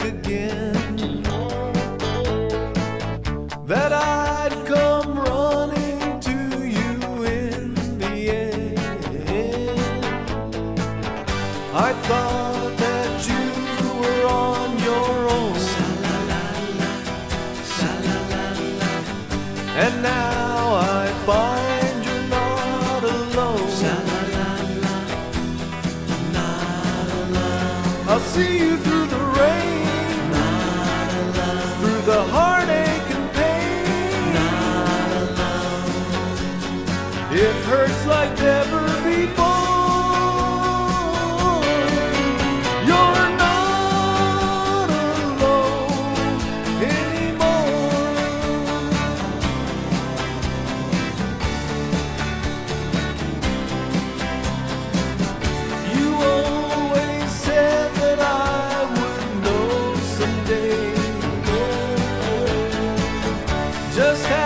again that I'd come running to you in the end. I thought that you were on your own, and now I find you're not alone. I'll see you through through the heartache and pain. It hurts like never before. Just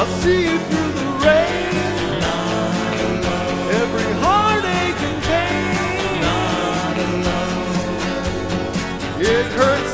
I'll see you through the rain. Every heartache and pain. It hurts.